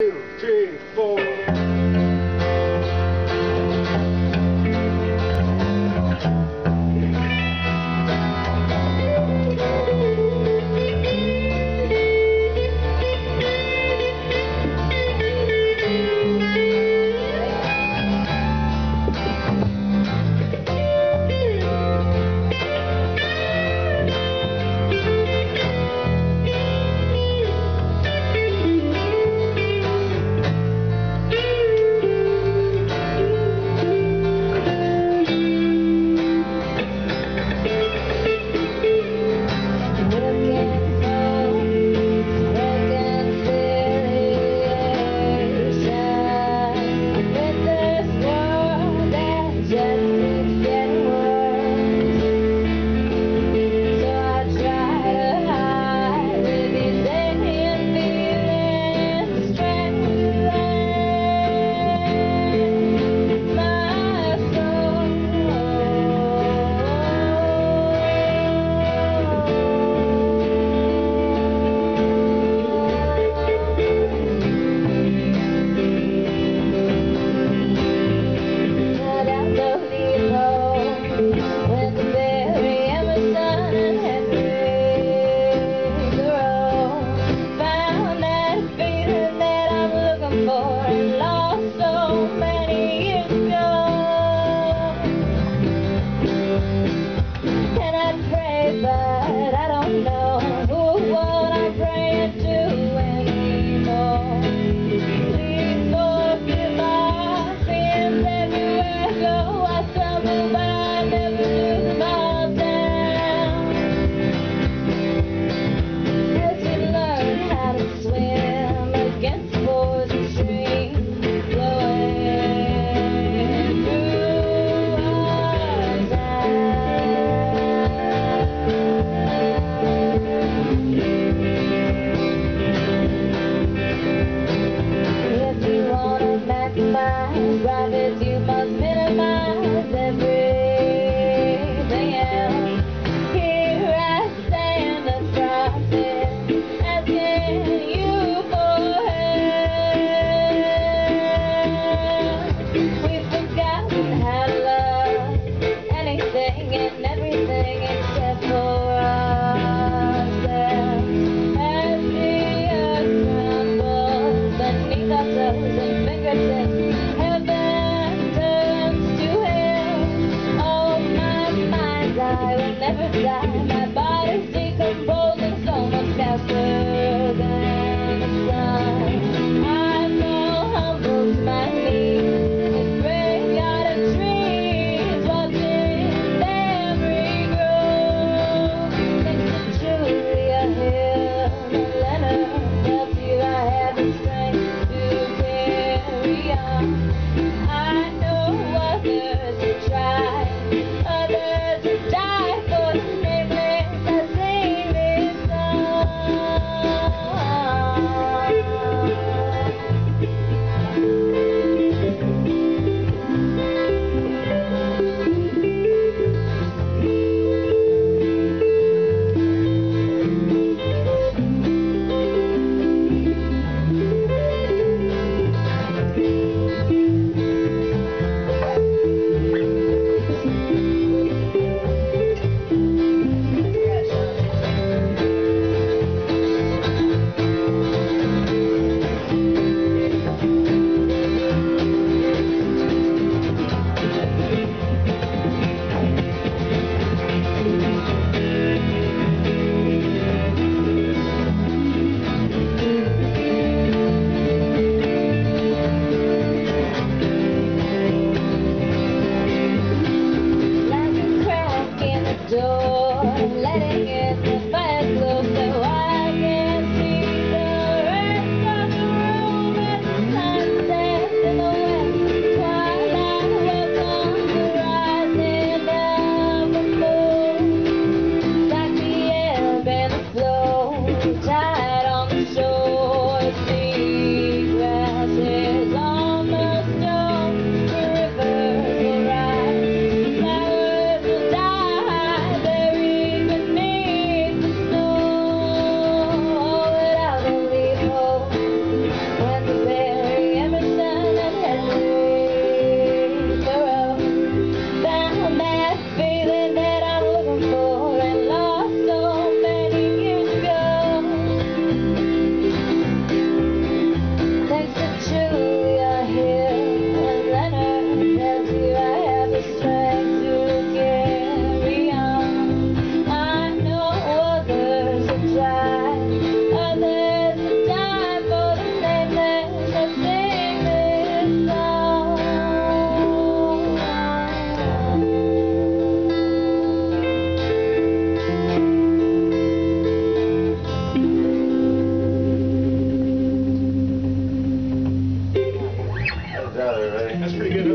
two, three, four. Right pretty good.